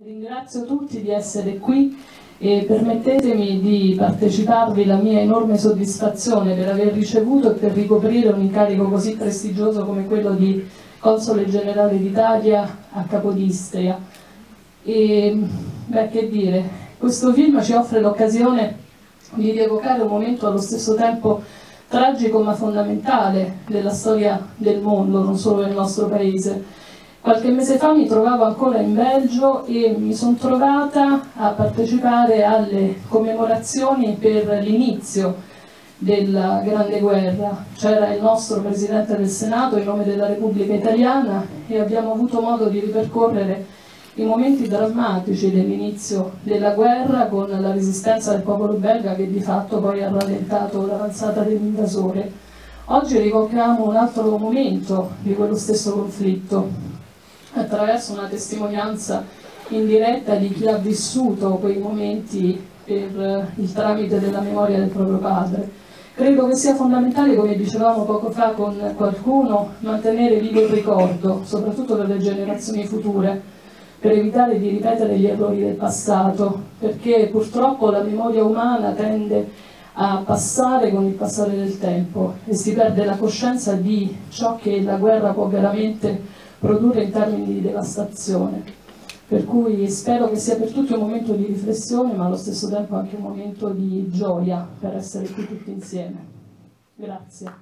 Ringrazio tutti di essere qui e permettetemi di parteciparvi la mia enorme soddisfazione per aver ricevuto e per ricoprire un incarico così prestigioso come quello di Console Generale d'Italia a Capodistria. E, beh, che dire, questo film ci offre l'occasione di rievocare un momento allo stesso tempo tragico ma fondamentale della storia del mondo, non solo del nostro paese. Qualche mese fa mi trovavo ancora in Belgio e mi sono trovata a partecipare alle commemorazioni per l'inizio della Grande Guerra. C'era il nostro Presidente del Senato in nome della Repubblica Italiana e abbiamo avuto modo di ripercorrere i momenti drammatici dell'inizio della guerra con la resistenza del popolo belga che di fatto poi ha rallentato l'avanzata dell'invasore. Oggi ricordiamo un altro momento di quello stesso conflitto attraverso una testimonianza indiretta di chi ha vissuto quei momenti per il tramite della memoria del proprio padre. Credo che sia fondamentale, come dicevamo poco fa con qualcuno, mantenere vivo il ricordo, soprattutto per le generazioni future, per evitare di ripetere gli errori del passato, perché purtroppo la memoria umana tende a passare con il passare del tempo e si perde la coscienza di ciò che la guerra può veramente produrre in termini di devastazione. Per cui spero che sia per tutti un momento di riflessione, ma allo stesso tempo anche un momento di gioia per essere qui tutti insieme. Grazie.